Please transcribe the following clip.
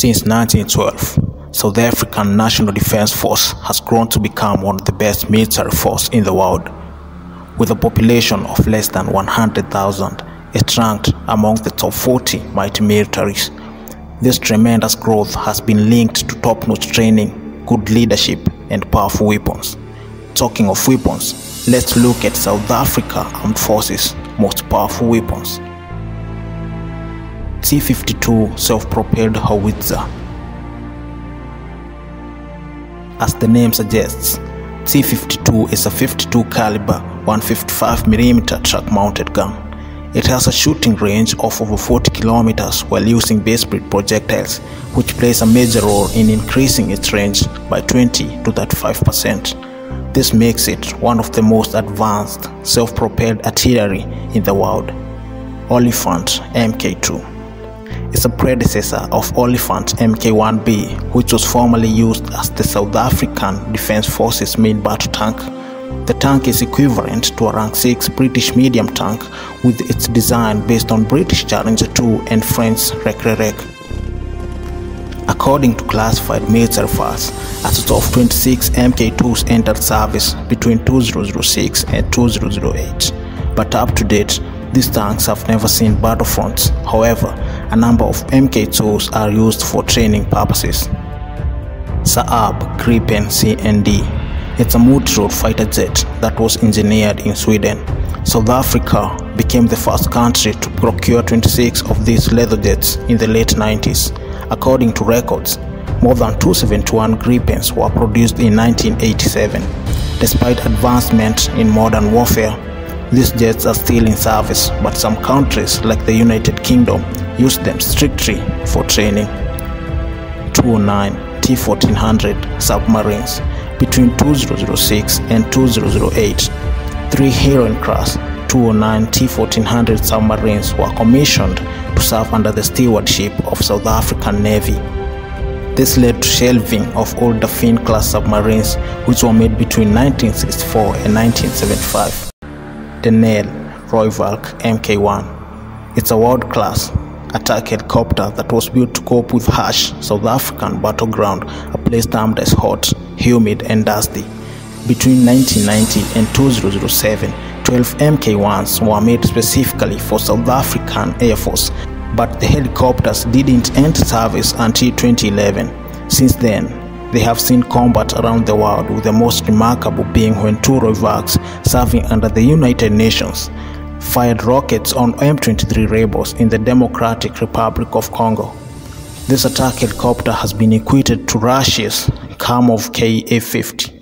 Since 1912, South African National Defence Force has grown to become one of the best military forces in the world. With a population of less than 100,000, it ranked among the top 40 mighty militaries. This tremendous growth has been linked to top-notch training, good leadership, and powerful weapons. Talking of weapons, let's look at South Africa Armed Forces' most powerful weapons. T-52 self-propelled howitzer. As the name suggests, C-52 is a 52 caliber 155mm truck-mounted gun. It has a shooting range of over 40 kilometers while using base-bleed projectiles, which plays a major role in increasing its range by 20 to 35%. This makes it one of the most advanced self-propelled artillery in the world. Olifant Mk2 is a predecessor of Olifant Mk1B, which was formerly used as the South African Defence Forces main battle tank. The tank is equivalent to a rank 6 British medium tank with its design based on British Challenger 2 and French Leclerc. According to classified military files, a total of 26 Mk2s entered service between 2006 and 2008, but up to date, these tanks have never seen battlefronts. However, a number of Mk2s are used for training purposes. Saab Gripen CND It's a multi-role fighter jet that was engineered in Sweden. South Africa became the first country to procure 26 of these leather jets in the late 90s. According to records, more than 271 Gripens were produced in 1987. Despite advancement in modern warfare, these jets are still in service, but some countries, like the United Kingdom, use them strictly for training. 209 T1400 submarines between 2006 and 2008. Three heroine class 209 T1400 submarines were commissioned to serve under the stewardship of South African Navy. This led to shelving of older Finn class submarines which were made between 1964 and 1975. The Denel Rooivalk Mk1. It's a world-class attack helicopter that was built to cope with harsh South African battleground, a place termed as hot, humid and dusty. Between 1990 and 2007, 12 Mk1s were made specifically for South African Air Force, but the helicopters didn't enter service until 2011. Since then, they have seen combat around the world, with the most remarkable being when two Royvacs serving under the United Nations fired rockets on M23 rebels in the Democratic Republic of Congo. This attack helicopter has been equated to Russia's Kamov Ka-50.